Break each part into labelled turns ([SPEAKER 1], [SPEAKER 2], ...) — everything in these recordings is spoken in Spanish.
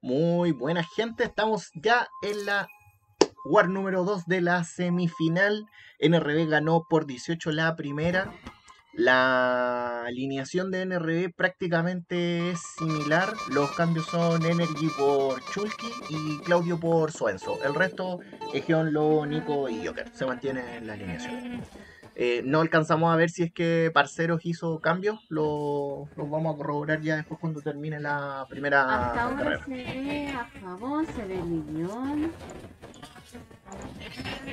[SPEAKER 1] Muy buena gente, estamos ya en la War número 2 de la semifinal. NRB ganó por 18 la primera. La alineación de NRB prácticamente es similar. Los cambios son Energy por Chulky y Claudio por Suenzo. El resto, Egeon, Lo, Nico y Joker. Se mantiene en la alineación. Eh, no alcanzamos a ver si es que Parceros hizo cambios. Lo, los vamos a corroborar ya después cuando termine la primera
[SPEAKER 2] Hasta ahora
[SPEAKER 1] carrera.
[SPEAKER 2] se ve a Jabón, se ve Lilión.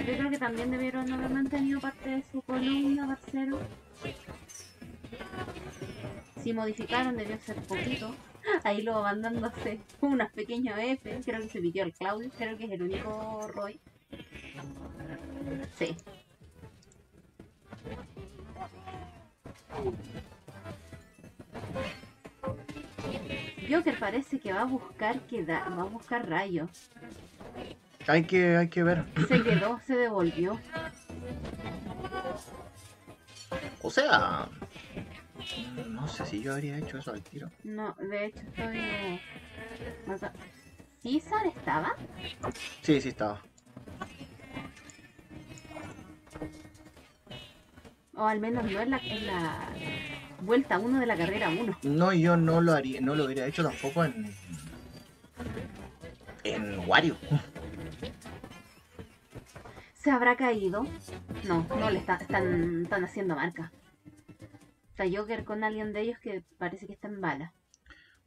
[SPEAKER 2] Yo creo que también debieron haber mantenido parte de su columna, parcero. Si modificaron, debió ser poquito. Ahí lo van dándose unas pequeñas F. Creo que se pidió el Claudio, creo que es el único Roy. Sí. Joker parece que va a buscar que da- va a buscar rayos.
[SPEAKER 1] Hay que, hay que ver.
[SPEAKER 2] Se quedó, se devolvió.
[SPEAKER 1] O sea, no sé si yo habría hecho eso al tiro.
[SPEAKER 2] No, de hecho estoy. ¿César estaba?
[SPEAKER 1] Sí, sí estaba.
[SPEAKER 2] O al menos no en la, en la vuelta 1 de la carrera 1.
[SPEAKER 1] No, yo no lo haría, no lo hubiera hecho tampoco en en Wario.
[SPEAKER 2] ¿Se habrá caído? No, no le está- están, están haciendo marca. Está Joker con alguien de ellos que parece que está en bala.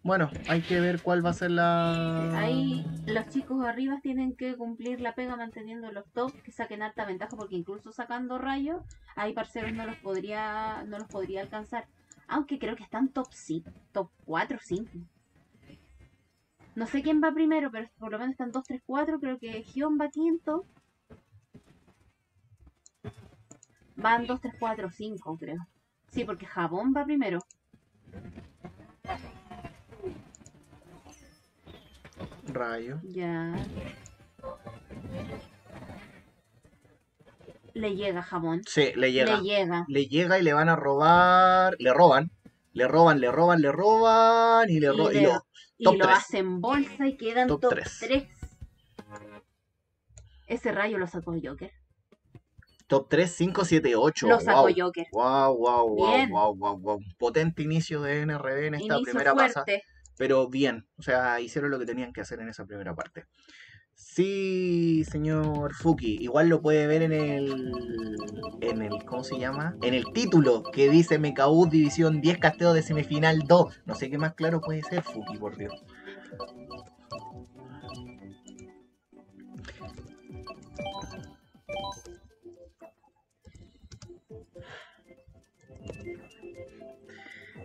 [SPEAKER 1] Bueno, hay que ver cuál va a ser la.
[SPEAKER 2] Ahí los chicos arriba tienen que cumplir la pega manteniendo los top, que saquen alta ventaja porque incluso sacando rayos, ahí parceros no los podría, no los podría alcanzar. Aunque creo que están top 5, top 4 o 5. No sé quién va primero, pero por lo menos están 2, 3, 4. Creo que Gion va quinto. Van 2, 3, 4, 5, creo. Sí, porque Jabón va primero.
[SPEAKER 1] Rayo.
[SPEAKER 2] Ya. Le llega Jabón.
[SPEAKER 1] Sí, le llega.
[SPEAKER 2] Le llega.
[SPEAKER 1] Le llega y le van a robar. Le roban. Le roban, le roban, le roban y le
[SPEAKER 2] Y
[SPEAKER 1] roban.
[SPEAKER 2] le-
[SPEAKER 1] Y lo,
[SPEAKER 2] Y lo
[SPEAKER 1] tres.
[SPEAKER 2] hace en bolsa y quedan
[SPEAKER 1] Top
[SPEAKER 2] top,
[SPEAKER 1] tres.
[SPEAKER 2] 3. Ese rayo lo sacó Joker.
[SPEAKER 1] top 3, 5, 7, 8.
[SPEAKER 2] lo sacó
[SPEAKER 1] wow.
[SPEAKER 2] Joker.
[SPEAKER 1] Wow, wow, wow,
[SPEAKER 2] Bien.
[SPEAKER 1] wow, wow, wow. Potente inicio de NRD en esta
[SPEAKER 2] Inicio
[SPEAKER 1] primera pasa. Pero bien, o sea, hicieron lo que tenían que hacer en esa primera parte. Sí, señor Fuki, igual lo puede ver en el, en el, ¿cómo se llama? En el título que dice MKU División 10 Casteo de Semifinal 2. No sé qué más claro puede ser Fuki, por Dios.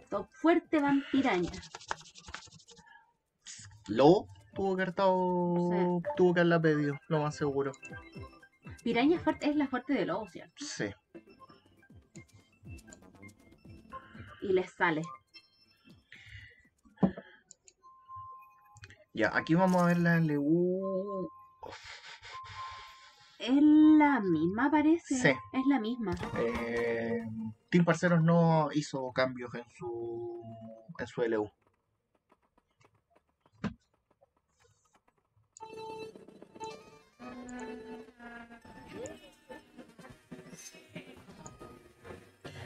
[SPEAKER 2] Top fuerte vampiraña.
[SPEAKER 1] Lo tuvo que haber estado, tuvo que haberla pedido, lo más seguro.
[SPEAKER 2] Piraña es, fuerte, es la fuerte de lobo, ¿cierto?
[SPEAKER 1] Sí.
[SPEAKER 2] Y les sale.
[SPEAKER 1] Ya, aquí vamos a ver la LU.
[SPEAKER 2] Es la misma, parece.
[SPEAKER 1] Sí.
[SPEAKER 2] Es la misma.
[SPEAKER 1] Eh, Team Parceros no hizo cambios en su en su LU.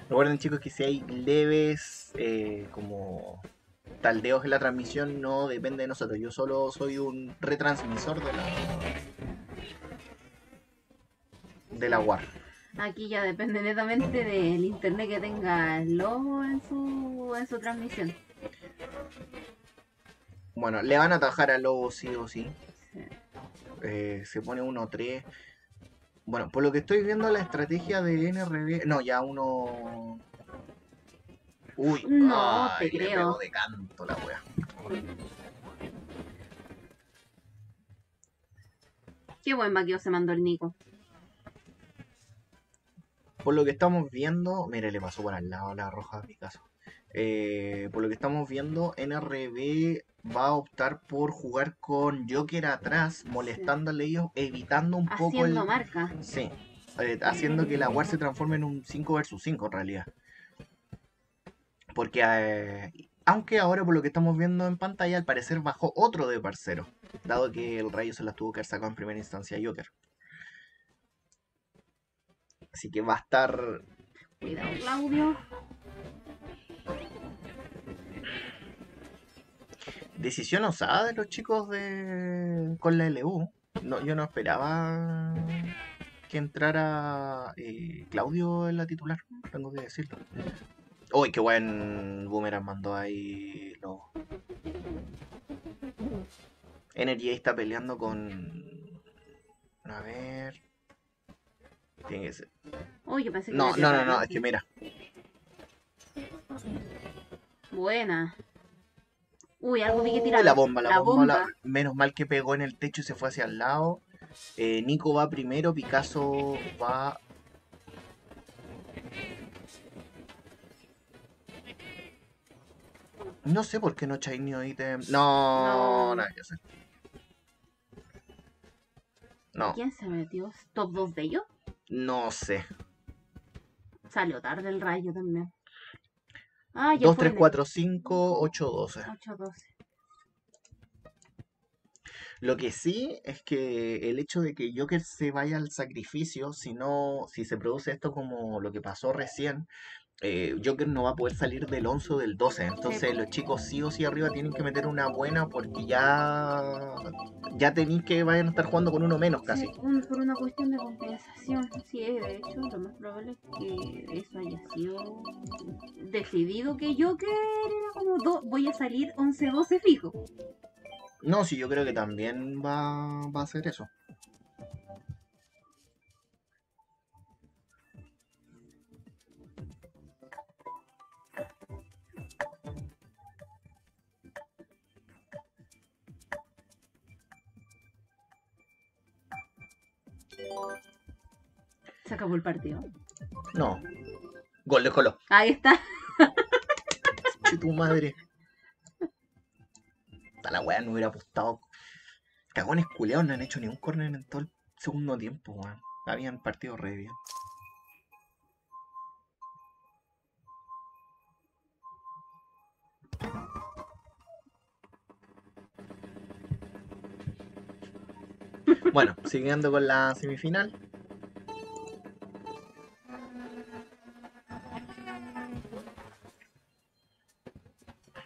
[SPEAKER 1] Recuerden chicos que si hay leves eh, como taldeos en la transmisión no depende de nosotros. Yo solo soy un retransmisor de la de la WAR.
[SPEAKER 2] Aquí ya depende netamente del internet que tenga el lobo en su, en su transmisión.
[SPEAKER 1] Bueno, le van a atajar al lobo sí o sí.
[SPEAKER 2] Sí.
[SPEAKER 1] Eh, se pone 1-3. Bueno, por lo que estoy viendo la estrategia de NRB. No, ya uno. Uy,
[SPEAKER 2] No,
[SPEAKER 1] ay,
[SPEAKER 2] te
[SPEAKER 1] le
[SPEAKER 2] creo.
[SPEAKER 1] de canto la wea.
[SPEAKER 2] Qué buen vaqueo se mandó el Nico.
[SPEAKER 1] Por lo que estamos viendo. Mire, le pasó por al lado la roja a Picasso. Eh, por lo que estamos viendo, NRB va a optar por jugar con Joker atrás, molestándole a ellos, evitando un poco el.
[SPEAKER 2] Haciendo marca.
[SPEAKER 1] Sí, eh, haciendo que la War se transforme en un 5 versus 5 en realidad. Porque eh, Aunque ahora por lo que estamos viendo en pantalla, al parecer bajó otro de parcero. Dado que el rayo se las tuvo que haber sacado en primera instancia a Joker. Así que va a estar.
[SPEAKER 2] Cuidado, Claudio.
[SPEAKER 1] Decisión osada de los chicos de. con la LU. No, yo no esperaba que entrara eh, Claudio en la titular, tengo que decirlo. Uy, qué buen boomerang mandó ahí lo. Energy está peleando con. A ver. Tiene que ser.
[SPEAKER 2] Uy, yo pensé que
[SPEAKER 1] No, no, no, no, es que mira.
[SPEAKER 2] Buena. Uy, algo vi que tirar.
[SPEAKER 1] la bomba, la,
[SPEAKER 2] La
[SPEAKER 1] bomba. la-. Menos mal que pegó en el techo y se fue hacia el lado. Eh, Nico va primero, Picasso va. No sé por qué no chaineo ítem. No,
[SPEAKER 2] No.
[SPEAKER 1] nada que hacer. No,
[SPEAKER 2] ¿Quién se metió? ¿Top 2 de ellos?
[SPEAKER 1] no sé.
[SPEAKER 2] Salió tarde el rayo también. Ah, ya
[SPEAKER 1] 2,
[SPEAKER 2] fue
[SPEAKER 1] 3,
[SPEAKER 2] en el
[SPEAKER 1] 4, 5, 8, 12.
[SPEAKER 2] 8-12.
[SPEAKER 1] Lo que sí es que el hecho de que Joker se vaya al sacrificio, si no, si se produce esto como lo que pasó recién, eh, Joker no va a poder salir del 11 o del 12. Entonces los chicos sí o sí arriba tienen que meter una buena porque ya ya tenéis que vayan a estar jugando con uno menos casi.
[SPEAKER 2] Sí, un- por una cuestión de compensación. Sí, de hecho, lo más probable es que eso haya sido decidido que Joker era como do- voy a salir 11-12 fijo.
[SPEAKER 1] No, sí, yo creo que también va, va a hacer eso.
[SPEAKER 2] Se acabó el partido.
[SPEAKER 1] No. Gol de Colo.
[SPEAKER 2] Ahí está.
[SPEAKER 1] Che, tu madre. A la weá no hubiera apostado. Cagones culeados no han hecho ni un corner en todo el segundo tiempo, weón. Habían partido re bien. Bueno, siguiendo con la semifinal.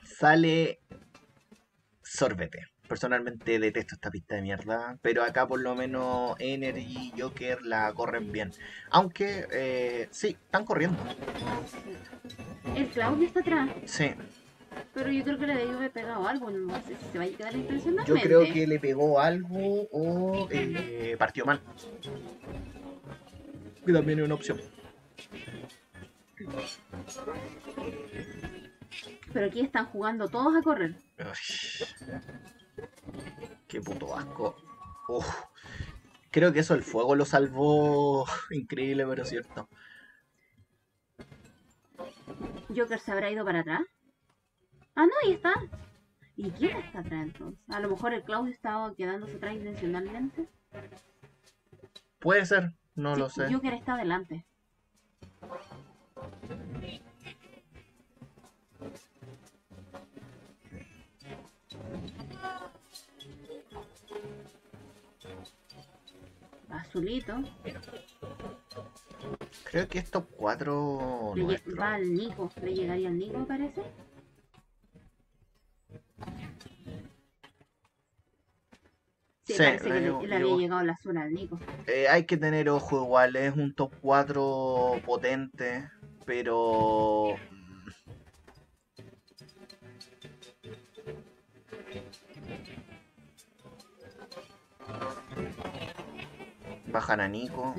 [SPEAKER 1] Sale Sorbete. Personalmente detesto esta pista de mierda, pero acá por lo menos Energy y Joker la corren bien. Aunque, eh, sí, están corriendo.
[SPEAKER 2] El Claudio está atrás.
[SPEAKER 1] Sí,
[SPEAKER 2] Pero yo creo que le debe haber pegado algo. No sé si se va a quedar impresionante.
[SPEAKER 1] yo creo que le pegó algo o eh, partió mal. Que también es una opción.
[SPEAKER 2] Pero aquí están jugando todos a correr.
[SPEAKER 1] Uy, qué puto asco. Uf, creo que eso el fuego lo salvó. Increíble, pero cierto.
[SPEAKER 2] Joker se habrá ido para atrás. Ah, no, ahí está. ¿Y quién está atrás entonces? A lo mejor el Claudio estaba quedándose atrás intencionalmente.
[SPEAKER 1] Puede ser, no
[SPEAKER 2] Sí,
[SPEAKER 1] lo sé.
[SPEAKER 2] Joker está adelante. Azulito.
[SPEAKER 1] Creo que estos cuatro
[SPEAKER 2] Le
[SPEAKER 1] nuestros.
[SPEAKER 2] va al Nico. Le llegaría al Nico, parece. Sí,
[SPEAKER 1] Sí,
[SPEAKER 2] parece que
[SPEAKER 1] le
[SPEAKER 2] le,
[SPEAKER 1] llegó-
[SPEAKER 2] le había
[SPEAKER 1] llegó.
[SPEAKER 2] llegado la azul al Nico.
[SPEAKER 1] Eh, hay que tener ojo igual, es un top 4 potente, pero... Bajan a Nico,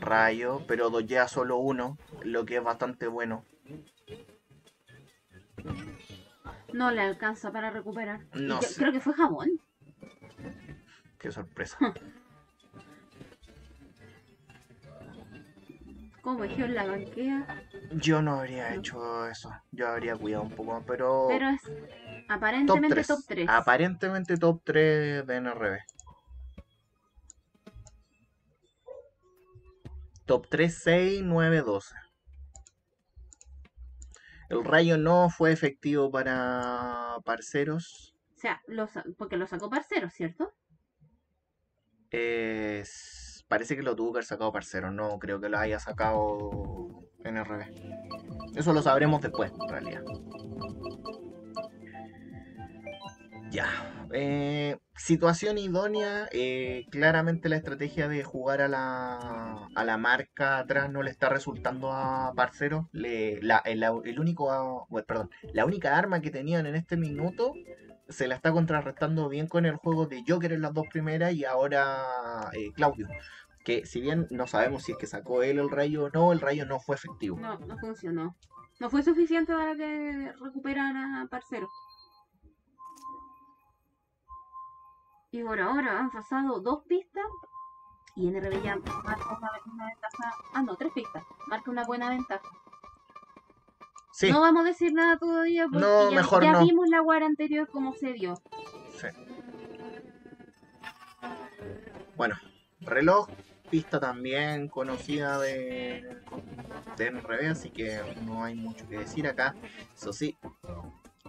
[SPEAKER 1] Rayo, pero dojea solo uno, lo que es bastante bueno.
[SPEAKER 2] No le alcanza para recuperar.
[SPEAKER 1] No
[SPEAKER 2] yo-
[SPEAKER 1] sé.
[SPEAKER 2] Creo que fue jabón.
[SPEAKER 1] Qué sorpresa.
[SPEAKER 2] Como en la banquea.
[SPEAKER 1] Yo no habría hecho eso, yo habría cuidado un poco más, pero...
[SPEAKER 2] Pero es
[SPEAKER 1] Top
[SPEAKER 2] aparentemente
[SPEAKER 1] 3.
[SPEAKER 2] top 3.
[SPEAKER 1] Aparentemente top 3 de NRB. Top 3, 6, 9, 12. El rayo no fue efectivo para parceros.
[SPEAKER 2] O sea, lo porque lo sacó parcero, ¿cierto?
[SPEAKER 1] Eh, parece que lo tuvo que haber sacado parceros. No creo que lo haya sacado NRB. Eso lo sabremos después, en realidad. Ya. eh, situación idónea. eh, claramente la estrategia de jugar a la, a la marca atrás no le está resultando a Parcero. Le, la, el, único, ah, perdón, la única arma que tenían en este minuto se la está contrarrestando bien con el juego de Joker en las dos primeras y ahora eh, Claudio. Que si bien no sabemos si es que sacó él el rayo o no, el rayo no fue efectivo.
[SPEAKER 2] No, no funcionó. No fue suficiente para que recuperaran a parcero. Y bueno, ahora han pasado dos pistas y NRB ya marca una, una ventaja. Ah, no, tres pistas. Marca una buena ventaja.
[SPEAKER 1] Sí,
[SPEAKER 2] No vamos a decir nada todavía porque
[SPEAKER 1] No,
[SPEAKER 2] ya,
[SPEAKER 1] mejor
[SPEAKER 2] ya
[SPEAKER 1] no.
[SPEAKER 2] vimos la guarda anterior cómo se dio.
[SPEAKER 1] sí. Bueno, reloj, pista también conocida de, de NRB, así que no hay mucho que decir acá. Eso sí,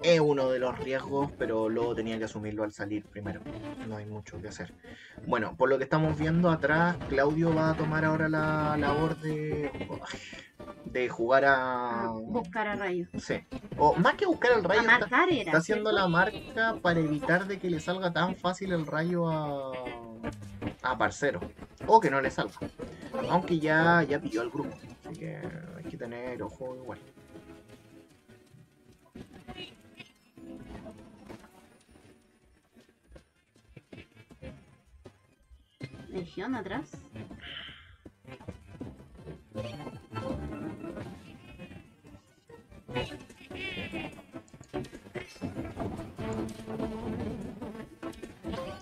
[SPEAKER 1] es uno de los riesgos, pero luego tenía que asumirlo al salir primero. No hay mucho que hacer. Bueno, por lo que estamos viendo atrás, Claudio va a tomar ahora la labor de, de jugar a...
[SPEAKER 2] Buscar a Rayo.
[SPEAKER 1] Sí. O más que buscar el
[SPEAKER 2] A
[SPEAKER 1] rayo, está,
[SPEAKER 2] marcar era.
[SPEAKER 1] está haciendo
[SPEAKER 2] ¿cierto?
[SPEAKER 1] la marca para evitar de que le salga tan fácil el rayo a, a Parcero. O que no le salga. Aunque ya, ya pilló al grupo. Así que hay que tener ojo igual.
[SPEAKER 2] Legión atrás.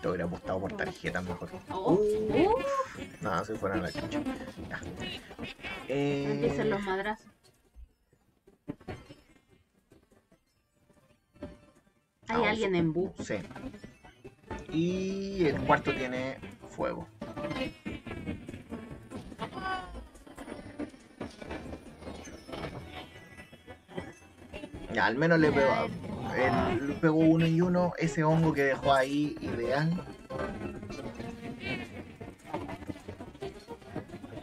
[SPEAKER 1] Te hubiera apostado por tarjeta mejor.
[SPEAKER 2] Oh,
[SPEAKER 1] Uh.
[SPEAKER 2] uh,
[SPEAKER 1] No, se fueron a la chucha. Ya. Eh,
[SPEAKER 2] empiezan los madrazos. Hay
[SPEAKER 1] Ah,
[SPEAKER 2] alguien en bus.
[SPEAKER 1] Sí. Y el cuarto tiene fuego. Ya, al menos le pegó. Él pegó uno y uno. Ese hongo que dejó ahí, ideal.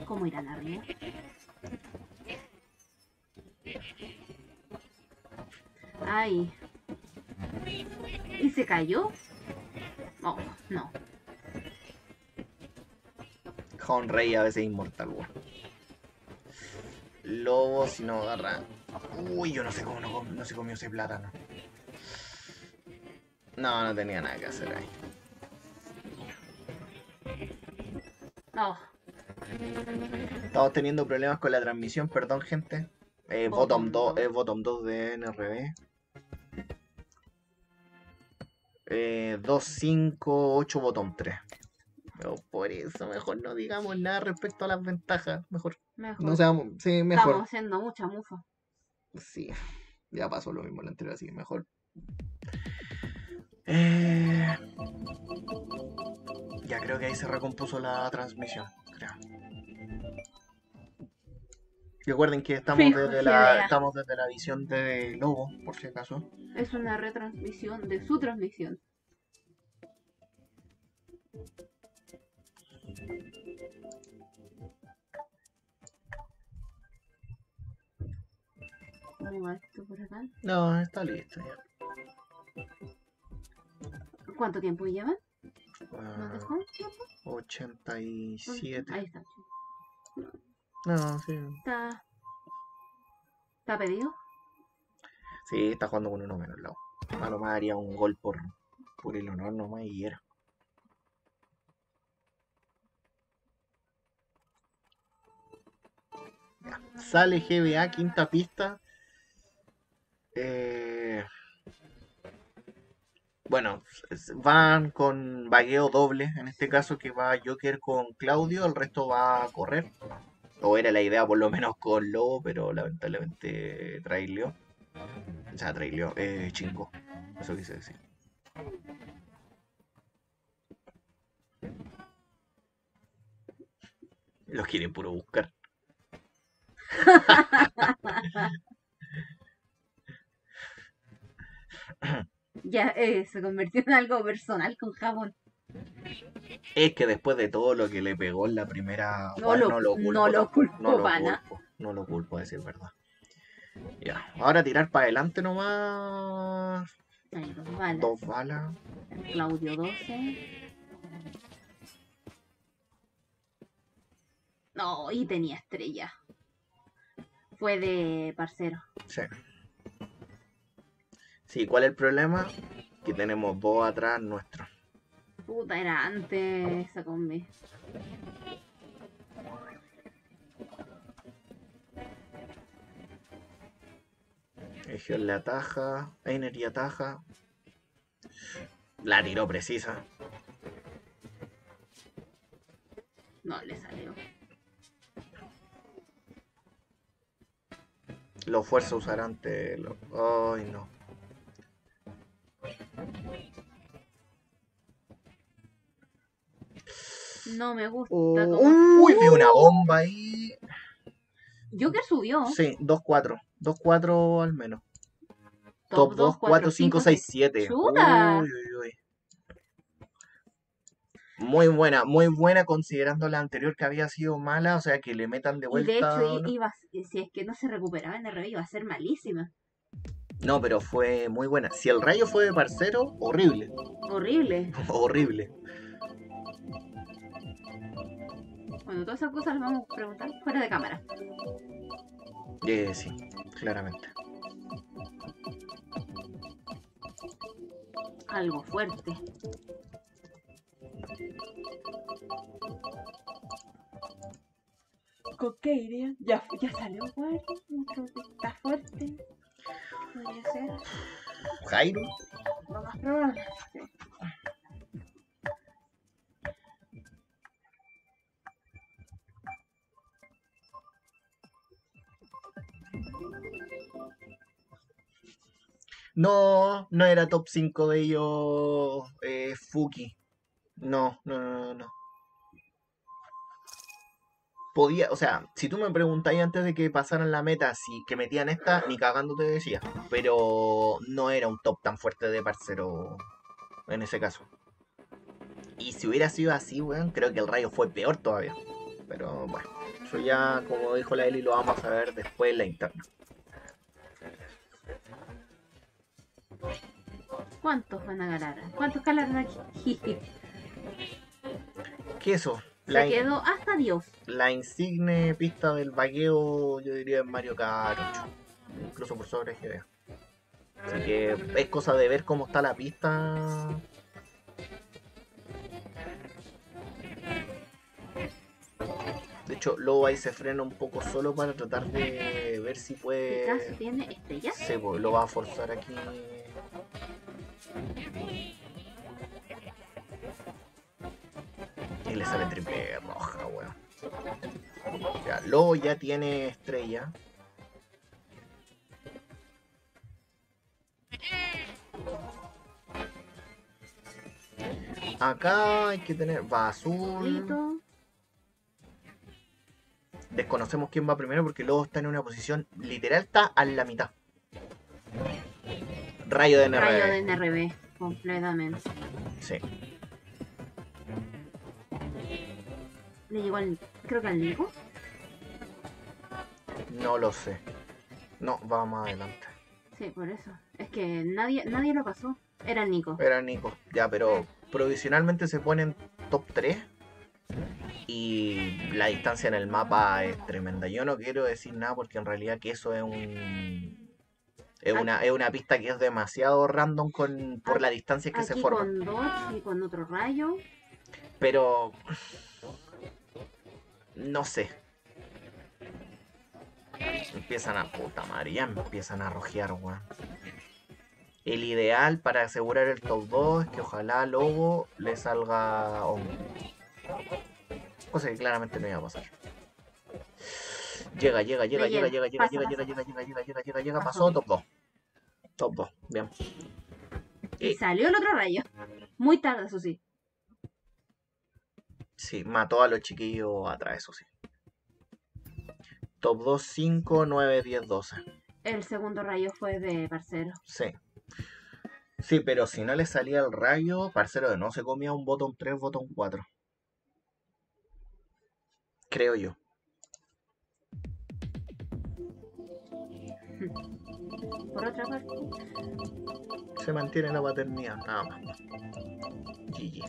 [SPEAKER 2] ¿Cómo irán arriba? Ay. ¿Y se cayó? Oh, no.
[SPEAKER 1] Con Rey a veces inmortal, weón. Lobo, si no agarra. Uy, yo no sé cómo no, no se comió ese plátano. No, no tenía nada que hacer ahí.
[SPEAKER 2] No.
[SPEAKER 1] Estamos teniendo problemas con la transmisión, perdón, gente. Eh, bottom
[SPEAKER 2] Bottom
[SPEAKER 1] 2,
[SPEAKER 2] dos.
[SPEAKER 1] es bottom 2 de NRB. Eh, 2, 5, 8, bottom 3. Pero por eso mejor no digamos nada respecto a las ventajas. Mejor.
[SPEAKER 2] Mejor.
[SPEAKER 1] No seamos. Sí, mejor.
[SPEAKER 2] Estamos haciendo mucha mufa.
[SPEAKER 1] Sí, ya pasó lo mismo en la anterior, así que mejor. Eh, Ya creo que ahí se recompuso la transmisión, creo. Recuerden que estamos
[SPEAKER 2] Fijo,
[SPEAKER 1] desde la estamos desde la visión de Lobo, por si acaso.
[SPEAKER 2] Es una retransmisión de su transmisión. ¿Cómo va esto por acá?
[SPEAKER 1] No, está listo ya.
[SPEAKER 2] ¿Cuánto tiempo lleva? ¿Nos
[SPEAKER 1] Ah,
[SPEAKER 2] dejó tiempo?
[SPEAKER 1] 87.
[SPEAKER 2] Ahí está.
[SPEAKER 1] No, sí.
[SPEAKER 2] Está. ¿Está pedido?
[SPEAKER 1] Sí, está jugando con uno menos lado. A lo más haría un gol por, por el honor nomás y era. Sale GBA, quinta pista. Eh, Bueno, van con vagueo doble, en este caso que va Joker con Claudio, el resto va a correr. O era la idea por lo menos con Lobo, pero lamentablemente traileó. O sea, traileó, eh, chingo. Eso quise decir. Los quieren puro buscar.
[SPEAKER 2] ya eh, se convirtió en algo personal con Japón.
[SPEAKER 1] Es que después de todo lo que le pegó en la primera,
[SPEAKER 2] No lo-
[SPEAKER 1] no lo culpo,
[SPEAKER 2] no lo culpo,
[SPEAKER 1] no lo culpo, no lo culpo, a decir verdad. Ya, ahora tirar para adelante nomás.
[SPEAKER 2] Ahí, dos balas.
[SPEAKER 1] Dos balas.
[SPEAKER 2] Claudio 12. No, y tenía estrella. Fue de parcero.
[SPEAKER 1] Sí. Sí, ¿cuál es el problema? Que tenemos dos atrás nuestros.
[SPEAKER 2] Puta, era antes esa combi.
[SPEAKER 1] Legión le ataja, Einer y ataja. La tiró precisa.
[SPEAKER 2] No le salió.
[SPEAKER 1] Lo fuerza a usar ante lo... Ay, no.
[SPEAKER 2] No me gusta.
[SPEAKER 1] Oh,
[SPEAKER 2] cómo-
[SPEAKER 1] uy, vi una bomba ahí.
[SPEAKER 2] Joker subió.
[SPEAKER 1] Sí, 2-4. 2-4 al menos.
[SPEAKER 2] Top
[SPEAKER 1] Top 2,
[SPEAKER 2] 2,
[SPEAKER 1] 4, 5, 6, 7.
[SPEAKER 2] ¡Chuta!
[SPEAKER 1] Uy, uy, uy. Muy buena, muy buena considerando la anterior que había sido mala, o sea que le metan de
[SPEAKER 2] Y
[SPEAKER 1] vuelta.
[SPEAKER 2] de hecho, iba, a- si es que no se recuperaba en RB, iba a ser malísima.
[SPEAKER 1] No, pero fue muy buena. Si el rayo fue de parcero, horrible.
[SPEAKER 2] Horrible.
[SPEAKER 1] horrible.
[SPEAKER 2] Bueno, todas esas cosas las vamos a preguntar fuera de cámara.
[SPEAKER 1] Eh, sí, claramente.
[SPEAKER 2] Algo fuerte. Coqueiria. Ya, ya salió fuerte. Está fuerte. Podría ser.
[SPEAKER 1] Jairo.
[SPEAKER 2] Lo más probable.
[SPEAKER 1] No, no era top 5 de ellos eh, Fuki. No, no, no, no. Podía, o sea, si tú me preguntáis antes de que pasaran la meta si que metían esta, ni cagando te decía. Pero no era un top tan fuerte de parcero en ese caso. Y si hubiera sido así, weón, creo que el rayo fue peor todavía. Pero bueno, eso ya, como dijo la Eli, lo vamos a ver después en la interna.
[SPEAKER 2] ¿Cuántos van a ganar? ¿Cuántos calarán aquí?
[SPEAKER 1] ¿Qué eso?
[SPEAKER 2] Se
[SPEAKER 1] La,
[SPEAKER 2] quedó hasta Dios.
[SPEAKER 1] la insigne pista del vaqueo, yo diría en Mario Kart 8. Incluso por sobre GBA. Así que es cosa de ver cómo está la pista. De hecho, Lobo ahí se frena un poco solo para tratar de ver si
[SPEAKER 2] ¿Qué
[SPEAKER 1] puede.
[SPEAKER 2] tiene estrella?
[SPEAKER 1] Se lo va a forzar aquí. Le sale triple roja, weón. Ya, Lobo ya tiene estrella. Acá hay que tener. Va azul. Desconocemos quién va primero porque Lobo está en una posición. Literal está a la mitad. Rayo de NRB.
[SPEAKER 2] Rayo de NRB. Completamente.
[SPEAKER 1] Sí.
[SPEAKER 2] Le llegó al. Creo que al Nico.
[SPEAKER 1] No lo sé. No, va más adelante.
[SPEAKER 2] Sí, por eso. Es que nadie, nadie lo pasó. Era el Nico.
[SPEAKER 1] Era Nico. Ya, pero provisionalmente se pone en top 3. Y la distancia en el mapa es tremenda. Yo no quiero decir nada porque en realidad que eso es un. Es una, es una pista que es demasiado random con, por la distancia que se forma.
[SPEAKER 2] con Dodge y con otro rayo.
[SPEAKER 1] Pero. No sé. Empiezan a puta madre, ya empiezan a rojear, weón. El ideal para asegurar el top 2 es que ojalá Lobo le salga hombre. Cosa que claramente no iba a pasar. Llega, llega, llega,
[SPEAKER 2] Le
[SPEAKER 1] llega,
[SPEAKER 2] llega.
[SPEAKER 1] llega, llega, llega, llega, llega, llega, llega, llega, llega,
[SPEAKER 2] Pasó.
[SPEAKER 1] top 2. Top 2, bien.
[SPEAKER 2] Y
[SPEAKER 1] Eh.
[SPEAKER 2] salió el otro rayo. Muy tarde, eso sí.
[SPEAKER 1] Sí, mató a los chiquillos atrás, eso sí. Top 2, 5, 9, 10, 12.
[SPEAKER 2] El segundo rayo fue de parcero.
[SPEAKER 1] Sí. Sí, pero si no le salía el rayo, parcero, no se comía un botón 3, botón 4. Creo yo.
[SPEAKER 2] Por otra parte,
[SPEAKER 1] Se mantiene la paternidad, nada más. GG.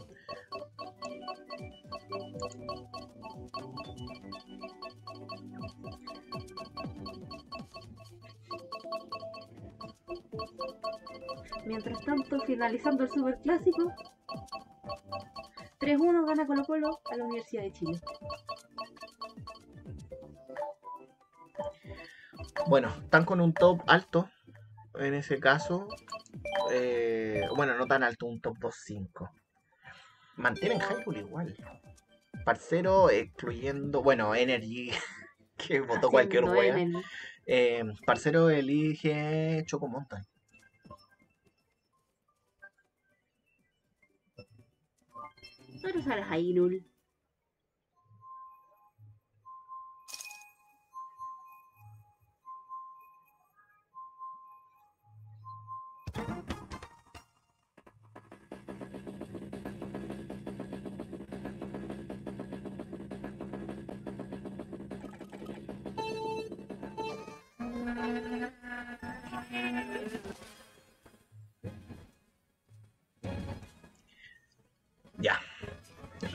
[SPEAKER 2] Mientras tanto, finalizando el superclásico, 3-1 gana Colo Colo a la Universidad de Chile.
[SPEAKER 1] Bueno, están con un top alto. En ese caso. eh, bueno, no tan alto, un top 2-5. Mantienen Hyrule igual. Parcero, excluyendo. Bueno, Energy, que votó cualquier wea. Eh, parcero elige Choco Mountain.
[SPEAKER 2] Pero sale Hyrule.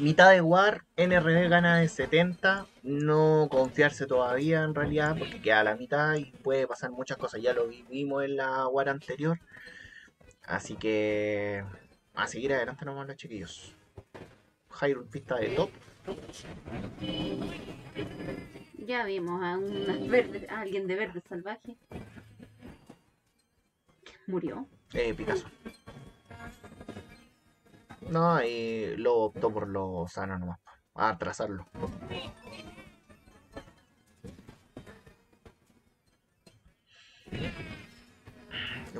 [SPEAKER 1] Mitad de War, NRD gana de 70. No confiarse todavía en realidad, porque queda a la mitad y puede pasar muchas cosas. Ya lo vivimos en la War anterior. Así que a seguir adelante nomás los chiquillos. Hyrule pista de top.
[SPEAKER 2] Ya vimos a, a alguien de verde salvaje. Murió.
[SPEAKER 1] Eh, Picasso. No, y lo optó por lo sano nomás. A atrasarlo.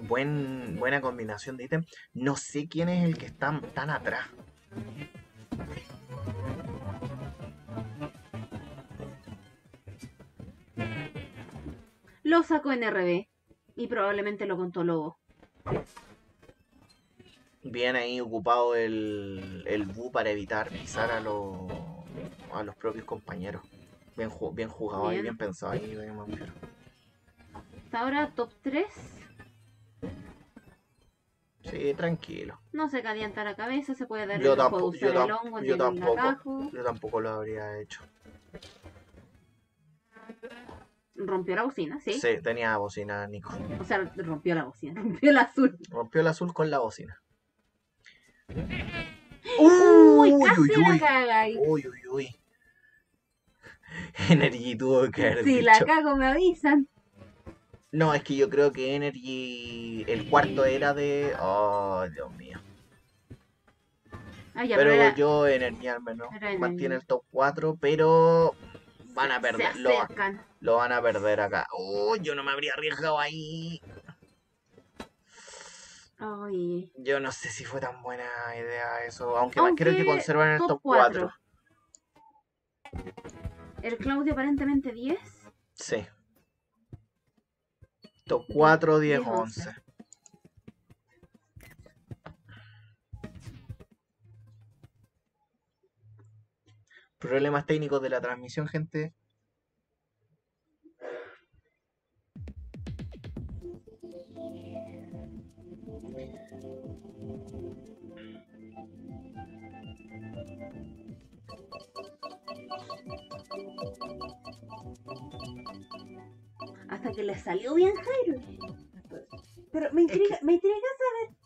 [SPEAKER 1] Buen, buena combinación de ítem. No sé quién es el que está tan atrás.
[SPEAKER 2] Lo sacó en RB. Y probablemente lo contó Lobo.
[SPEAKER 1] Bien ahí ocupado el, el Bu para evitar pisar a, los a los propios compañeros. Bien, bien jugado ahí,
[SPEAKER 2] Bien.
[SPEAKER 1] bien pensado ahí. Mampiero.
[SPEAKER 2] Hasta ahora top 3.
[SPEAKER 1] Sí, tranquilo.
[SPEAKER 2] No se calienta la cabeza, se puede dar
[SPEAKER 1] Yo tampoco-
[SPEAKER 2] usar
[SPEAKER 1] yo
[SPEAKER 2] el hongo en
[SPEAKER 1] yo
[SPEAKER 2] el
[SPEAKER 1] tampoco. Yo tampoco lo habría hecho.
[SPEAKER 2] Rompió la bocina, ¿sí?
[SPEAKER 1] Sí, tenía bocina Nico.
[SPEAKER 2] O sea, rompió la bocina, rompió el azul.
[SPEAKER 1] Rompió el azul con la bocina.
[SPEAKER 2] Uy,
[SPEAKER 1] uy,
[SPEAKER 2] casi
[SPEAKER 1] uy,
[SPEAKER 2] la
[SPEAKER 1] uy.
[SPEAKER 2] caga ahí.
[SPEAKER 1] Uy, uy, uy. Energy tuvo que haber
[SPEAKER 2] Si
[SPEAKER 1] dicho.
[SPEAKER 2] la cago me avisan.
[SPEAKER 1] No, es que yo creo que Energy. El cuarto era de. Oh, Dios mío.
[SPEAKER 2] Ah, ya, pero era-
[SPEAKER 1] yo, Energy al menos,
[SPEAKER 2] era
[SPEAKER 1] mantiene el top 4, pero. Van a
[SPEAKER 2] se
[SPEAKER 1] perder. Lo van a perder acá. Oh, yo no me habría arriesgado ahí.
[SPEAKER 2] Ay,
[SPEAKER 1] Yo no sé si fue tan buena idea eso. Aunque,
[SPEAKER 2] Aunque
[SPEAKER 1] creo que conservan el
[SPEAKER 2] top
[SPEAKER 1] top 4.
[SPEAKER 2] el Claudio aparentemente 10.
[SPEAKER 1] Sí. Top 4, 10,
[SPEAKER 2] 10,
[SPEAKER 1] 11. Problemas técnicos de la transmisión, gente.
[SPEAKER 2] Le salió bien Jairo. Pero me intriga, me intriga saber.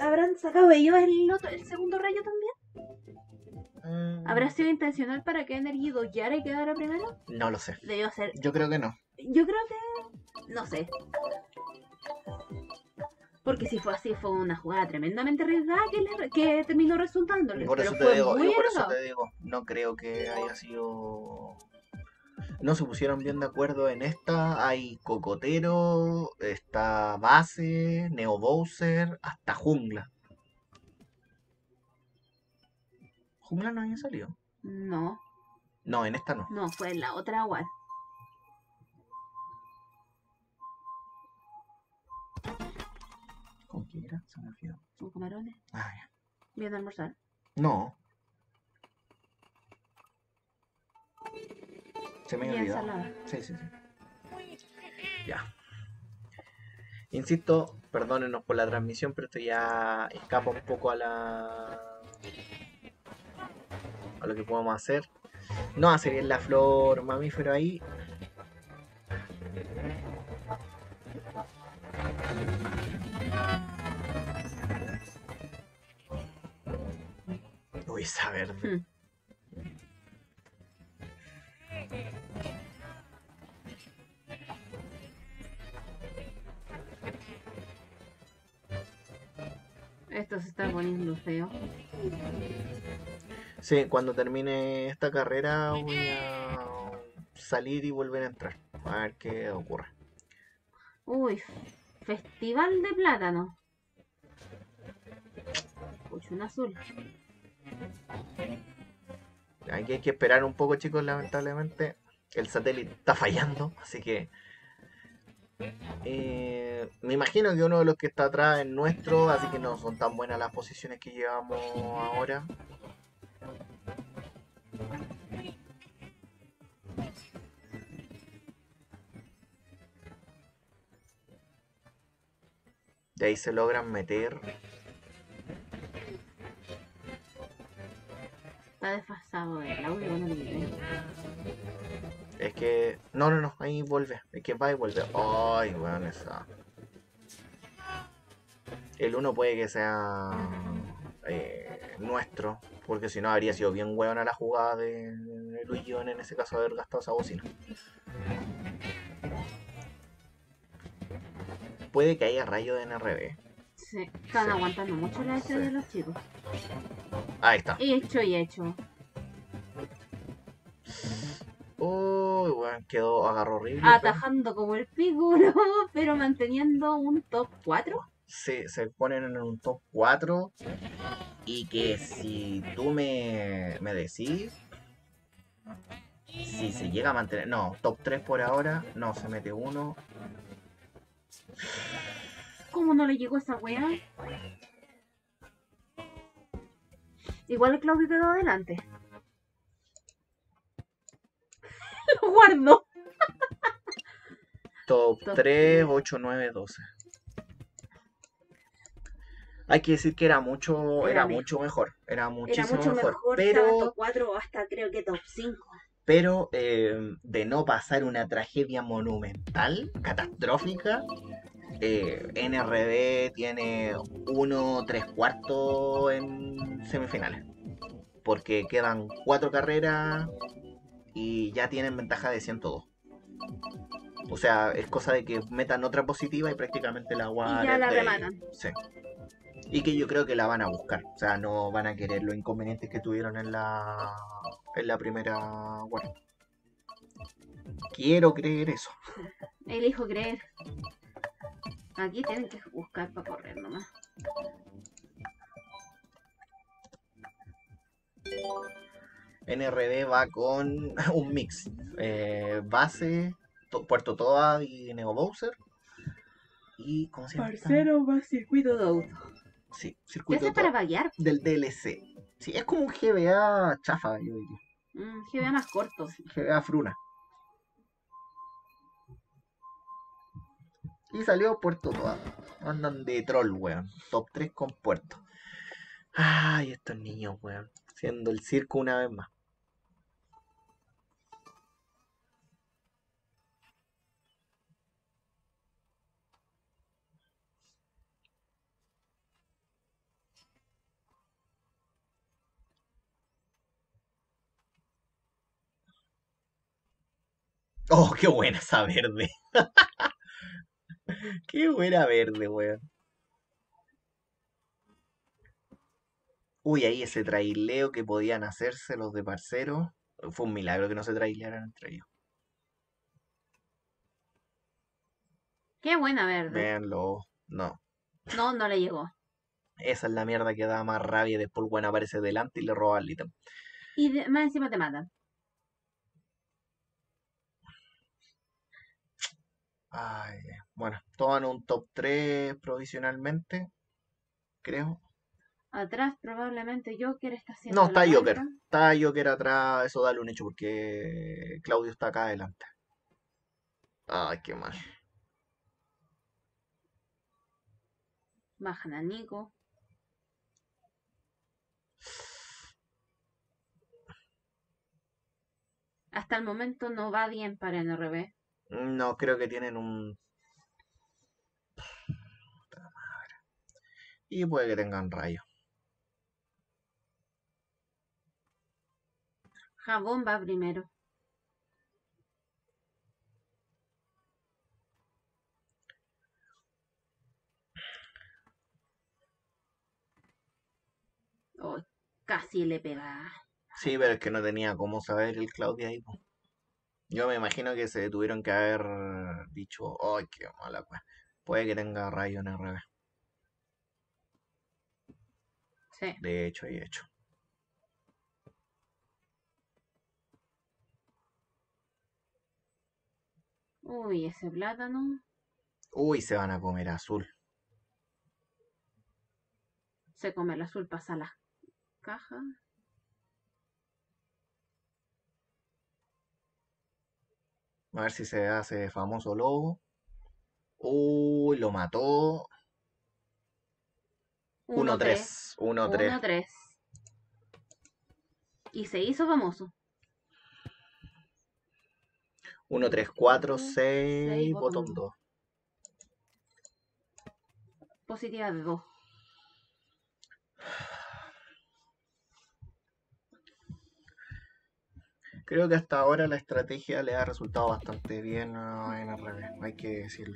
[SPEAKER 2] ¿Habrán sacado ellos el, otro, el segundo rayo también?
[SPEAKER 1] Mm,
[SPEAKER 2] ¿Habrá sido intencional para que Energy doyara y quedara primero?
[SPEAKER 1] No lo sé.
[SPEAKER 2] Debió ser.
[SPEAKER 1] Yo creo que no.
[SPEAKER 2] Yo creo que. No sé. Porque si fue así, fue una jugada tremendamente arriesgada que, le- que terminó resultando.
[SPEAKER 1] Por
[SPEAKER 2] pero
[SPEAKER 1] eso te
[SPEAKER 2] fue
[SPEAKER 1] digo,
[SPEAKER 2] muy
[SPEAKER 1] yo por eso te digo, no creo que haya sido. No se pusieron bien de acuerdo en esta. Hay Cocotero, está Base, Neo Bowser, hasta Jungla. ¿Jungla no había salido?
[SPEAKER 2] No,
[SPEAKER 1] No, en esta no.
[SPEAKER 2] no, fue en la otra igual.
[SPEAKER 1] ¿Con quién ¿Qué era? Se me olvidó.
[SPEAKER 2] Son camarones.
[SPEAKER 1] Ah, ya.
[SPEAKER 2] Bien a almorzar.
[SPEAKER 1] No. Se me había olvidado.
[SPEAKER 2] ensalada.
[SPEAKER 1] Sí, sí, sí. Ya. Insisto, perdónenos por la transmisión, pero esto ya escapa un poco a la. a lo que podemos hacer. No bien la flor mamífero ahí. Uy, esa verde.
[SPEAKER 2] Hmm. Feo.
[SPEAKER 1] Sí, cuando termine esta carrera voy a salir y volver a entrar. A ver qué ocurre.
[SPEAKER 2] Uy, festival de plátano. Pucha, un azul.
[SPEAKER 1] Aquí hay que esperar un poco, chicos, lamentablemente. El satélite está fallando, así que... eh, me imagino que uno de los que está atrás es nuestro, así que no son tan buenas las posiciones que llevamos ahora. De ahí se logran meter.
[SPEAKER 2] Está desfasado el audio con el video.
[SPEAKER 1] Es que. No, no, no, ahí vuelve. Es que va y vuelve. Ay, weón, esa. El uno puede que sea eh, nuestro, porque si no habría sido bien weón a la jugada de Luis Gion en ese caso haber gastado esa bocina. Puede que haya rayo de NRB.
[SPEAKER 2] Sí, están
[SPEAKER 1] Sí.
[SPEAKER 2] aguantando mucho la S
[SPEAKER 1] Sí.
[SPEAKER 2] de los chicos.
[SPEAKER 1] Ahí está.
[SPEAKER 2] Y hecho y hecho.
[SPEAKER 1] Uy, weón, quedó, agarró horrible.
[SPEAKER 2] Atajando como el piculo, pero manteniendo un top 4.
[SPEAKER 1] se, se ponen en un top 4 y que si tú me, me decís si se llega a mantener no, top 3 por ahora no, se mete uno
[SPEAKER 2] ¿Cómo no le llegó esa weá? Igual el Claudio quedó adelante. Lo guardo.
[SPEAKER 1] top
[SPEAKER 2] Top
[SPEAKER 1] 3, 8, 9, 12 hay que decir que era mucho
[SPEAKER 2] Era
[SPEAKER 1] era mucho mejor era
[SPEAKER 2] Era
[SPEAKER 1] muchísimo
[SPEAKER 2] mucho
[SPEAKER 1] mejor,
[SPEAKER 2] mejor,
[SPEAKER 1] pero
[SPEAKER 2] top 4 o hasta creo que top 5.
[SPEAKER 1] pero eh, de no pasar una tragedia monumental, catastrófica, eh, NRD tiene uno tres cuartos en semifinales. Porque quedan cuatro carreras y ya tienen ventaja de 102. O sea, es cosa de que metan otra positiva y prácticamente la agua
[SPEAKER 2] Y ya la
[SPEAKER 1] de-
[SPEAKER 2] rematan.
[SPEAKER 1] Sí. Y que yo creo que la van a buscar. O sea, no van a querer los inconvenientes que tuvieron en la, en la primera World. Quiero creer eso.
[SPEAKER 2] Elijo creer. Aquí tienen que buscar para correr nomás.
[SPEAKER 1] NRD va con un mix. eh, base, to- Puerto Toa y Neo Bowser. Y, ¿cómo se llama? esta?
[SPEAKER 2] más circuito de auto.
[SPEAKER 1] Sí, circuito
[SPEAKER 2] es para
[SPEAKER 1] Toa
[SPEAKER 2] vaguear.
[SPEAKER 1] del DLC. Sí, es como un GBA chafa, yo diría.
[SPEAKER 2] Mm, vea más corto.
[SPEAKER 1] GBA Fruna. Y salió Puerto Toa. Andan de troll, weón. Top 3 con Puerto. Ay, estos niños, weón. Siendo el circo una vez más. Oh, qué buena esa verde. qué buena verde, weón. Uy, ahí ese traileo que podían hacerse los de parceros. Fue un milagro que no se trailearan entre ellos.
[SPEAKER 2] Qué buena verde.
[SPEAKER 1] Véanlo. No.
[SPEAKER 2] No, no le llegó.
[SPEAKER 1] Esa es la mierda que da más rabia. Después, bueno, aparece delante y le roba el ítem.
[SPEAKER 2] Y de- más encima te matan.
[SPEAKER 1] Ay, bueno, toman un top 3 provisionalmente. creo.
[SPEAKER 2] Atrás probablemente Joker está haciendo.
[SPEAKER 1] No, está
[SPEAKER 2] la
[SPEAKER 1] Joker. Está Joker atrás, eso dale un hecho porque Claudio está acá adelante. Ay, qué mal.
[SPEAKER 2] Bajan a Nico. Hasta el momento no va bien para NRB.
[SPEAKER 1] No, creo que tienen un... Y puede que tengan rayo.
[SPEAKER 2] Jabón va primero. Oh, casi le pega.
[SPEAKER 1] Sí, pero es que no tenía cómo saber el Claudio ahí. po. Yo me imagino que se tuvieron que haber dicho, ay, qué mala pues. Puede que tenga rayo en RB.
[SPEAKER 2] Sí.
[SPEAKER 1] De hecho y hecho.
[SPEAKER 2] Uy, ese plátano.
[SPEAKER 1] Uy, se van a comer azul.
[SPEAKER 2] Se come el azul, pasa a la
[SPEAKER 1] A ver si se hace famoso lobo. Uy, lo mató. 1-3. 1-3.
[SPEAKER 2] 1-3. Y se hizo famoso.
[SPEAKER 1] 1, 3, 4,
[SPEAKER 2] Seis,
[SPEAKER 1] 6,
[SPEAKER 2] botón
[SPEAKER 1] botón 2.
[SPEAKER 2] Positiva de 2.
[SPEAKER 1] Creo que hasta ahora la estrategia le ha resultado bastante bien a NRB, hay que decirlo.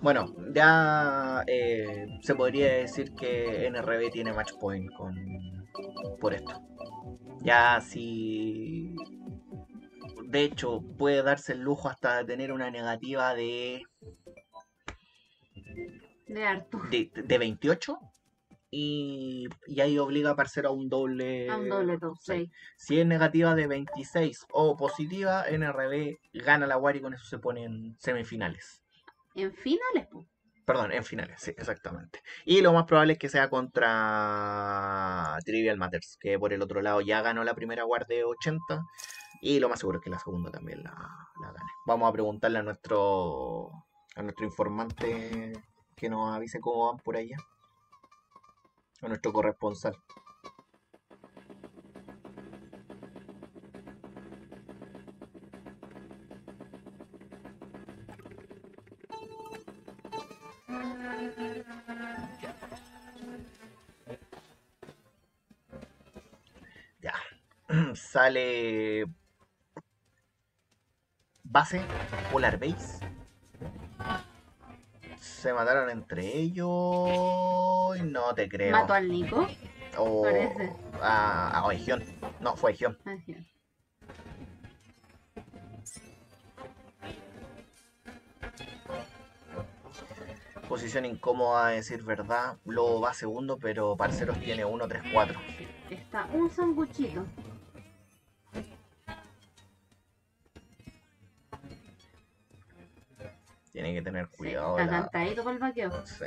[SPEAKER 1] Bueno, ya eh, se podría decir que NRB tiene match point con, por esto. Ya si... De hecho, puede darse el lujo hasta de tener una negativa de,
[SPEAKER 2] De harto.
[SPEAKER 1] de, de 28 y, y ahí obliga a Parcero a un doble.
[SPEAKER 2] A un doble top
[SPEAKER 1] sí.
[SPEAKER 2] 6.
[SPEAKER 1] Si es negativa de 26 o positiva, NRB gana la WAR y con eso se pone en semifinales.
[SPEAKER 2] En finales, po.
[SPEAKER 1] Perdón, en finales, sí, exactamente. Y lo más probable es que sea contra Trivial Matters, que por el otro lado ya ganó la primera WAR de 80 y lo más seguro es que la segunda también la, la gane. Vamos a preguntarle a nuestro a nuestro informante que nos avise cómo van por allá. A nuestro corresponsal. Ya. Sale base, Polar Base. Se mataron entre ellos. No te creo.
[SPEAKER 2] Mató al Nico.
[SPEAKER 1] O
[SPEAKER 2] parece.
[SPEAKER 1] a, a. No, fue Egión.
[SPEAKER 2] Ah.
[SPEAKER 1] Posición incómoda, a decir verdad. Lobo va segundo, pero Parceros tiene 1, 3, 4.
[SPEAKER 2] Está un sanguchito.
[SPEAKER 1] Tiene que tener
[SPEAKER 2] Sí,
[SPEAKER 1] cuidado.
[SPEAKER 2] está
[SPEAKER 1] la-
[SPEAKER 2] para el vaqueo.
[SPEAKER 1] Sí.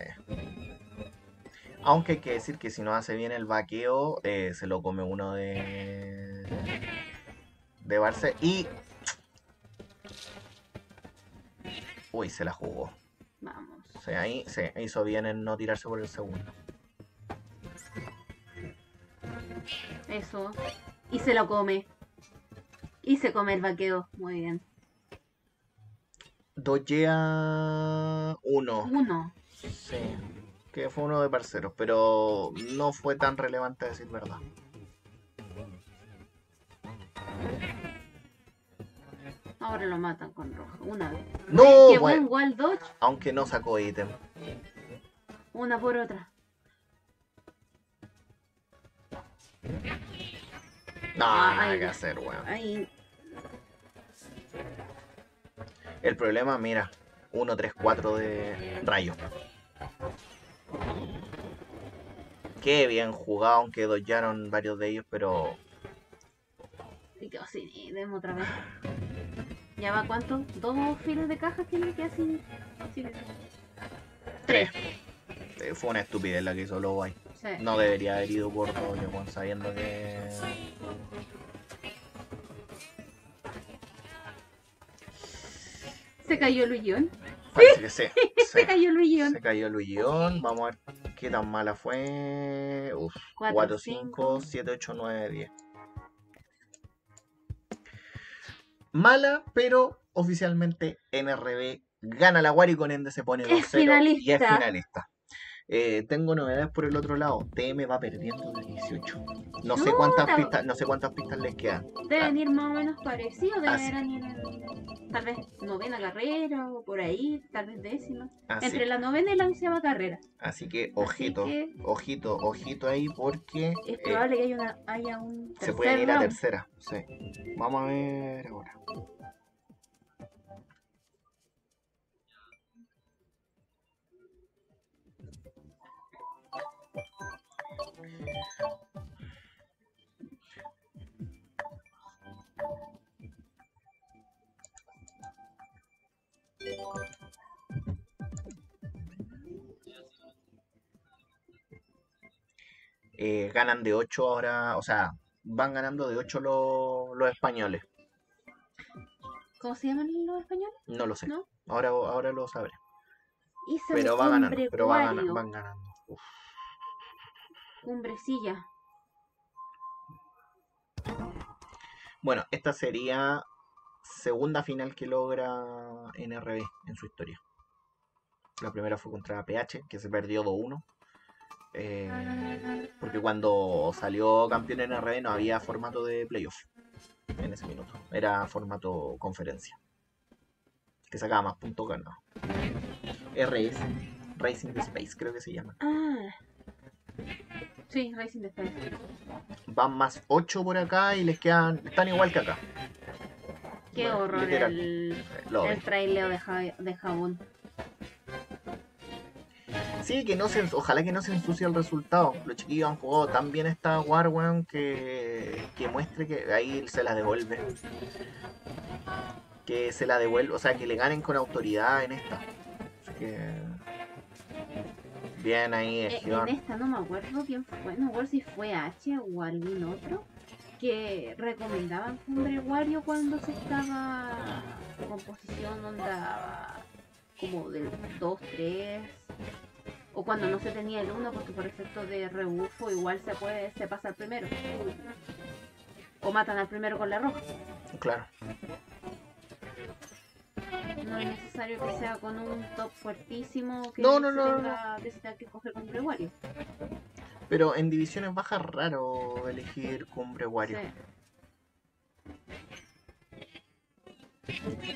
[SPEAKER 1] Aunque hay que decir que si no hace bien el vaqueo, eh, se lo come uno de. de Barce. Y. Uy, se la jugó.
[SPEAKER 2] Vamos.
[SPEAKER 1] O sea, ahí se hizo bien en no tirarse por el segundo.
[SPEAKER 2] Eso. Y se lo come. Y se come el vaqueo. Muy bien.
[SPEAKER 1] Dojea 1.
[SPEAKER 2] Uno.
[SPEAKER 1] Sí. Que fue uno de parceros, pero no fue tan relevante a decir verdad.
[SPEAKER 2] Ahora lo matan con roja. Una vez.
[SPEAKER 1] ¡No!
[SPEAKER 2] Qué
[SPEAKER 1] bueno,
[SPEAKER 2] buen dodge.
[SPEAKER 1] aunque no sacó ítem.
[SPEAKER 2] Una por otra.
[SPEAKER 1] No,
[SPEAKER 2] Ah,
[SPEAKER 1] nada que hacer, weón.
[SPEAKER 2] Ahí.
[SPEAKER 1] El problema, mira, 1, 3, 4 de rayo. Qué bien jugado, aunque doyaron varios de ellos, pero
[SPEAKER 2] Y quedó sin ítem otra vez. ¿Ya va cuánto? ¿Dos filas de cajas tiene que así? así-
[SPEAKER 1] tres. Sí, fue una estupidez la que hizo Lobo ahí.
[SPEAKER 2] Sí.
[SPEAKER 1] No debería haber ido por weón, sabiendo que.
[SPEAKER 2] Se cayó Luillón.
[SPEAKER 1] Parece que sí. sí.
[SPEAKER 2] Se cayó Luillón.
[SPEAKER 1] Se cayó Luillón. Vamos a ver qué tan mala fue. Uf, 4,
[SPEAKER 2] Cuatro,
[SPEAKER 1] 5,
[SPEAKER 2] cinco.
[SPEAKER 1] 7, 8, 9, 10. Mala, pero oficialmente NRB gana la Wari con Ende se pone 2-0
[SPEAKER 2] Es
[SPEAKER 1] y es
[SPEAKER 2] finalista.
[SPEAKER 1] Eh, tengo novedades por el otro lado. TM va perdiendo de 18. No sé cuántas
[SPEAKER 2] ta-
[SPEAKER 1] pistas, no sé cuántas pistas les quedan.
[SPEAKER 2] Deben ir más o menos parecidos.
[SPEAKER 1] Ah,
[SPEAKER 2] Deberán ir en, tal vez novena carrera o por ahí, tal vez décima.
[SPEAKER 1] Así,
[SPEAKER 2] Entre la novena y la onceava carrera.
[SPEAKER 1] así que
[SPEAKER 2] Así
[SPEAKER 1] ojito,
[SPEAKER 2] que
[SPEAKER 1] ojito, ojito ahí porque
[SPEAKER 2] es
[SPEAKER 1] eh,
[SPEAKER 2] probable que haya, una, haya un
[SPEAKER 1] se
[SPEAKER 2] tercer
[SPEAKER 1] pueden ir a tercera. Sí. Vamos a ver ahora. Eh, ganan de 8 ahora, o sea, van ganando de 8 los, los españoles.
[SPEAKER 2] ¿Cómo se llaman los españoles?
[SPEAKER 1] No lo sé.
[SPEAKER 2] ¿No?
[SPEAKER 1] Ahora, ahora lo sabré. Pero va ganando, pero va ganando, van ganando. Uf.
[SPEAKER 2] Cumbrecilla.
[SPEAKER 1] Bueno, esta sería segunda final que logra NRB en su historia. La primera fue contra PH, que se perdió 2-1. Eh, porque cuando salió campeón NRB no había formato de playoff en ese minuto. Era formato conferencia. Que sacaba más puntos ganado. RS, Racing the Space creo que se llama.
[SPEAKER 2] Ah. Sí, Racing Defense.
[SPEAKER 1] Van más 8 por acá y les quedan. Están igual que acá.
[SPEAKER 2] Qué
[SPEAKER 1] Bueno,
[SPEAKER 2] horror
[SPEAKER 1] literal.
[SPEAKER 2] el, el traileo de, ja- de jabón.
[SPEAKER 1] Sí, que no se, ojalá que no se ensucie el resultado. Los chiquillos han jugado tan bien esta War, weón, que, que muestre que ahí se la devuelve. Que se la devuelve, o sea, que le ganen con autoridad en esta. Así que. Bien ahí,
[SPEAKER 2] Eh, en esta no me acuerdo quién fue, no me acuerdo si fue H o algún otro que recomendaban Cumbre Wario cuando se estaba con posición onda como del 2, 3 o cuando no se tenía el 1 porque por efecto de rebufo igual se puede se pasa al primero o matan al primero con la roja
[SPEAKER 1] Claro.
[SPEAKER 2] no es necesario que sea con un top fuertísimo que
[SPEAKER 1] No, no,
[SPEAKER 2] se
[SPEAKER 1] no,
[SPEAKER 2] tenga, que se tenga que coger Cumbre Wario
[SPEAKER 1] Pero en divisiones bajas raro elegir Cumbre Wario.
[SPEAKER 2] Sí.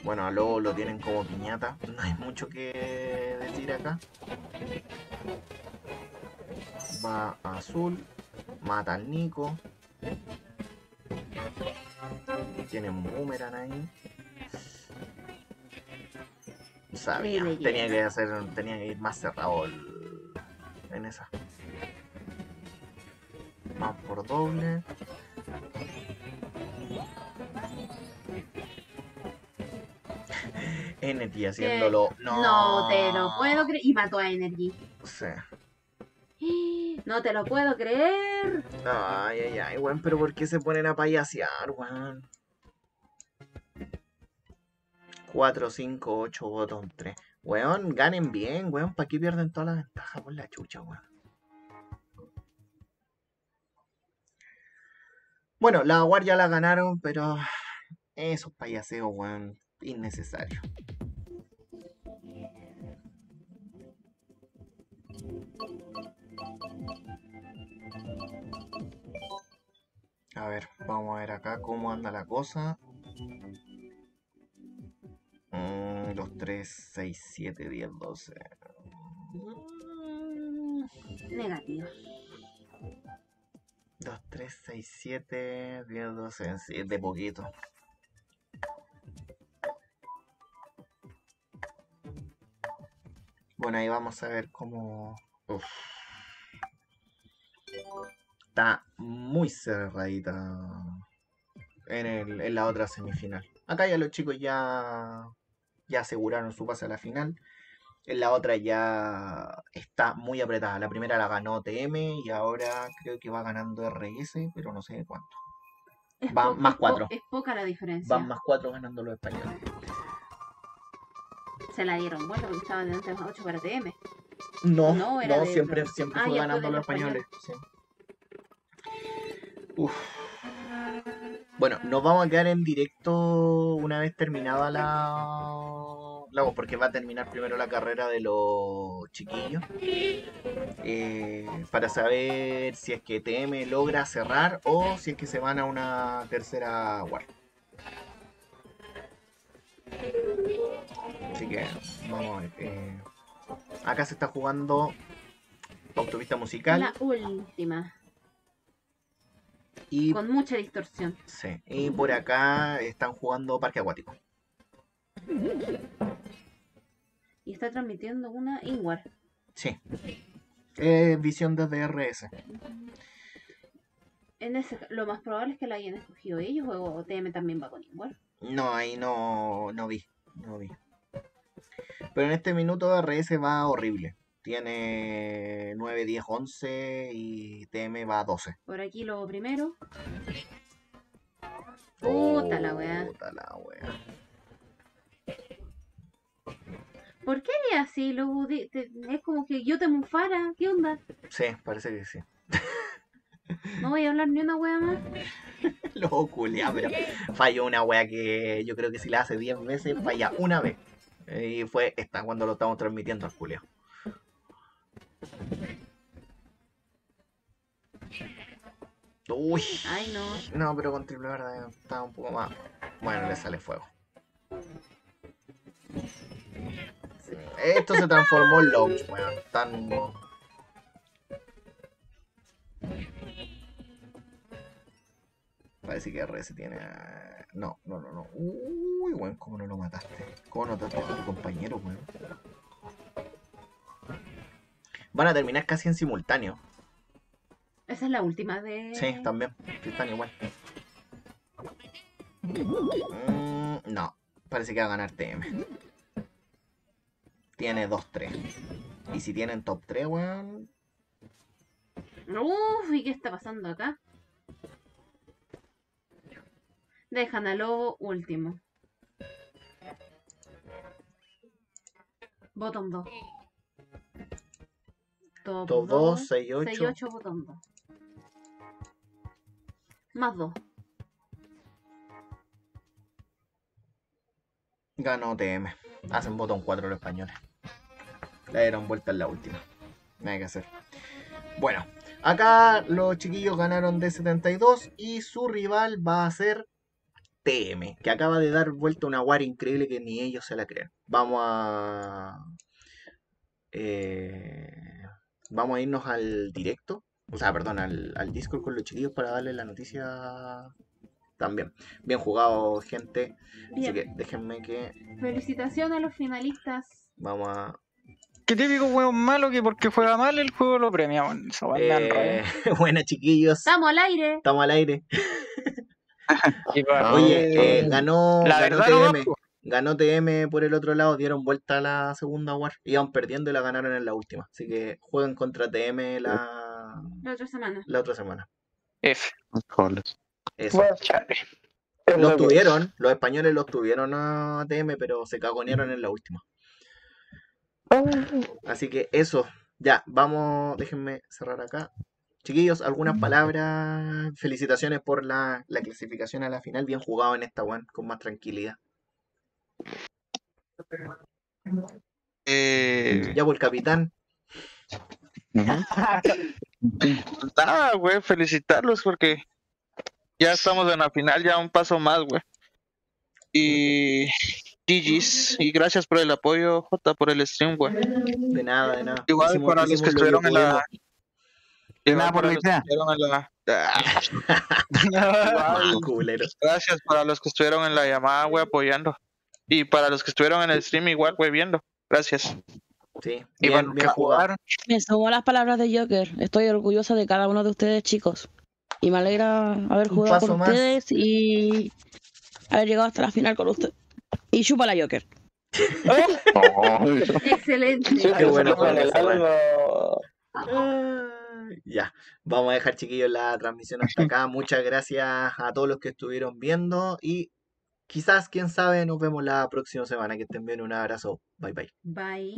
[SPEAKER 1] Bueno, a Lobo lo tienen como piñata. No hay mucho que decir acá. Va a azul. Mata al Nico. Tiene un boomerang ahí. Sabía. Tenía que hacer. Tenía que ir más cerrado el- en esa. Más por doble. Energy haciéndolo. No,
[SPEAKER 2] No te lo puedo creer. Y mató a Energy. No te lo puedo creer.
[SPEAKER 1] ay, ay, ay, weón, pero ¿por qué se ponen a payasear, weón? 4, 5, 8, botón 3. Weón, ganen bien, weón. ¿Para qué pierden toda la ventaja por la chucha, weón? Bueno, la guardia la ganaron, pero esos payaseos, weón, innecesario. A ver, vamos a ver acá cómo anda la cosa. Mm, 2, 3, 6, 7, 10, 12. Mm,
[SPEAKER 2] Negativo.
[SPEAKER 1] 2, 3, 6, 7, 10, 12. Sí, de poquito. Bueno, ahí vamos a ver cómo. Uf. Está muy cerradita en, el- en la otra semifinal. Acá ya los chicos ya, ya aseguraron su pase a la final. En la otra ya está muy apretada. La primera la ganó TM y ahora creo que va ganando RS, pero no sé cuánto.
[SPEAKER 2] Es
[SPEAKER 1] Va
[SPEAKER 2] po-
[SPEAKER 1] más cuatro.
[SPEAKER 2] Es poca la diferencia.
[SPEAKER 1] Van más cuatro ganando los españoles.
[SPEAKER 2] Se la dieron vuelta porque estaban delante más 8 para TM.
[SPEAKER 1] No,
[SPEAKER 2] No, de-
[SPEAKER 1] siempre, siempre
[SPEAKER 2] Ah,
[SPEAKER 1] fue
[SPEAKER 2] fue
[SPEAKER 1] ganando
[SPEAKER 2] de
[SPEAKER 1] los españoles. sí. Uf. Bueno, nos vamos a quedar en directo una vez terminada la... la porque va a terminar primero la carrera de los chiquillos. eh, para saber si es que TM logra cerrar o si es que se van a una tercera war. Así que vamos a ver. eh, acá se está jugando autopista musical
[SPEAKER 2] La última.
[SPEAKER 1] y,
[SPEAKER 2] Con mucha distorsión.
[SPEAKER 1] sí, y por acá están jugando parque acuático.
[SPEAKER 2] Y está transmitiendo una Inwar.
[SPEAKER 1] Sí. Es visión desde RS.
[SPEAKER 2] En ese, lo más probable es que la hayan escogido ellos o TM también va con Inwar.
[SPEAKER 1] No, ahí no, no vi. No vi. Pero en este minuto RS va horrible. Tiene 9, 10, 11 y TM va a 12.
[SPEAKER 2] Por aquí lo primero. Puta la weá.
[SPEAKER 1] Puta la weá.
[SPEAKER 2] ¿Por qué es así? Di- te- Es como que yo te mufara. ¿Qué onda?
[SPEAKER 1] Sí, parece que sí.
[SPEAKER 2] No voy a hablar ni una wea más.
[SPEAKER 1] Lo culia, pero falló una wea que yo creo que si la hace 10 veces, falla una vez. Y fue esta cuando lo estamos transmitiendo al culio. Uy.
[SPEAKER 2] Ay, no.
[SPEAKER 1] No, pero con triple verde está un poco más. Bueno, le sale fuego. Sí, Esto se transformó en launch, weón. Tan. Parece que RS tiene. No, no, no, no. Uy, weón, ¿cómo no lo mataste? ¿Cómo no mataste a tu compañero, weón? Van a terminar casi en simultáneo.
[SPEAKER 2] Esa es la última de.
[SPEAKER 1] Sí, también. Sí, están igual. Mm, no, parece que va a ganar TM. Tiene 2-3. Y si tienen top 3, weón.
[SPEAKER 2] Uf, ¿y qué está pasando acá? Dejan a lo último. Bottom 2. Top,
[SPEAKER 1] Top 2, 6, 8.
[SPEAKER 2] 6, 8, bottom 2. Más 2.
[SPEAKER 1] Ganó TM. Hacen botón 4 los españoles. Le dieron vuelta en la última. Nada que hacer. Bueno, acá los chiquillos ganaron de 72 y su rival va a ser TM, que acaba de dar vuelta una war increíble que ni ellos se la creen. Vamos a. eh, vamos a irnos al directo. O sea, perdón, al, al Discord con los chiquillos para darles la noticia también. Bien jugado, gente. Así que déjenme que
[SPEAKER 2] Felicitaciones a los finalistas.
[SPEAKER 1] vamos a.
[SPEAKER 3] Qué típico hueón malo que porque juega mal el juego lo premia.
[SPEAKER 1] Eh, buenas, chiquillos.
[SPEAKER 2] ¡Estamos al aire!
[SPEAKER 1] Estamos al aire. Oye, eh, ganó,
[SPEAKER 3] la
[SPEAKER 1] ganó
[SPEAKER 3] verdad no
[SPEAKER 1] TM. Ganó TM por el otro lado, dieron vuelta a la segunda war. Iban perdiendo y la ganaron en la última. Así que juegan contra TM la,
[SPEAKER 2] La otra semana.
[SPEAKER 1] la otra semana.
[SPEAKER 3] F.
[SPEAKER 1] Eso.
[SPEAKER 3] Bueno, chale.
[SPEAKER 1] Los tuvieron, los españoles los tuvieron a TM, pero se cagonearon en la última. Así que eso, ya, vamos, déjenme cerrar acá. Chiquillos, algunas palabras, felicitaciones por la, la clasificación a la final, bien jugado en esta one, con más tranquilidad.
[SPEAKER 3] Eh,
[SPEAKER 1] Ya por el capitán,
[SPEAKER 3] nada, güey, felicitarlos porque ya estamos en la final, ya un paso más, güey. Y GG's, y gracias por el apoyo, J, por el stream, güey.
[SPEAKER 1] de nada, de nada.
[SPEAKER 3] Igual
[SPEAKER 1] Hicimos-
[SPEAKER 3] para los que
[SPEAKER 1] lo
[SPEAKER 3] estuvieron en la.
[SPEAKER 4] Nada por la idea.
[SPEAKER 3] la-
[SPEAKER 1] Ah,
[SPEAKER 3] gracias para los que estuvieron en la llamada, güey, apoyando. Y para los que estuvieron en el stream, igual, güey, viendo. Gracias.
[SPEAKER 1] Sí,
[SPEAKER 3] Y
[SPEAKER 1] bien jugado.
[SPEAKER 3] jugaron,
[SPEAKER 5] Me sumo a las palabras de Joker. Estoy orgullosa de cada uno de ustedes, chicos. Y me alegra haber
[SPEAKER 1] Un
[SPEAKER 5] jugado con
[SPEAKER 1] más.
[SPEAKER 5] ustedes y haber llegado hasta la final con ustedes. Y chupa la Joker.
[SPEAKER 4] Ay,
[SPEAKER 2] Excelente.
[SPEAKER 4] sí,
[SPEAKER 1] Qué bueno
[SPEAKER 4] con el
[SPEAKER 1] Ya, vamos a dejar chiquillos la transmisión hasta acá. Muchas gracias a todos los que estuvieron viendo y quizás, quién sabe, nos vemos la próxima semana. Que estén bien, un abrazo. Bye bye.
[SPEAKER 2] Bye.